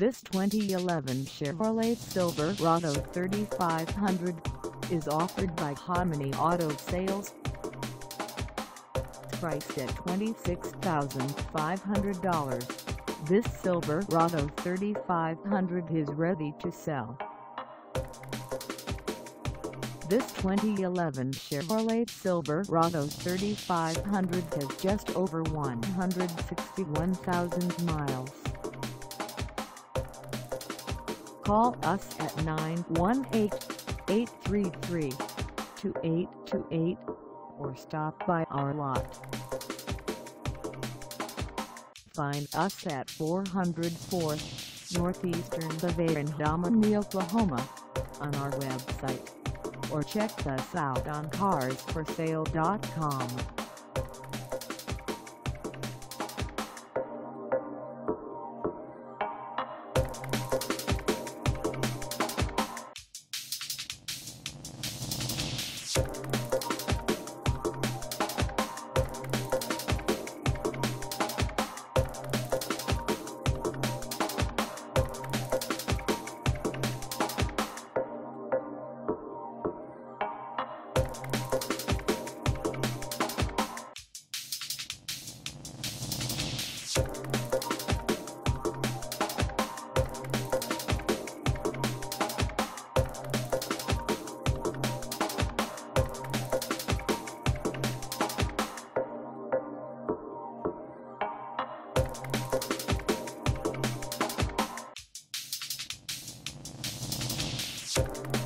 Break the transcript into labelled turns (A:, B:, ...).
A: This 2011 Chevrolet Silverado 3500 is offered by Hominy Auto Sales. Priced at $26,500, this silver Silverado 3500 is ready to sell. This 2011 Chevrolet Silverado 3500 has just over 161,000 miles. Call us at 918-833-2828 or stop by our lot. Find us at 404 Northeastern Boulevard in Hominy, Oklahoma on our website or check us out on carsforsale.com.
B: Thank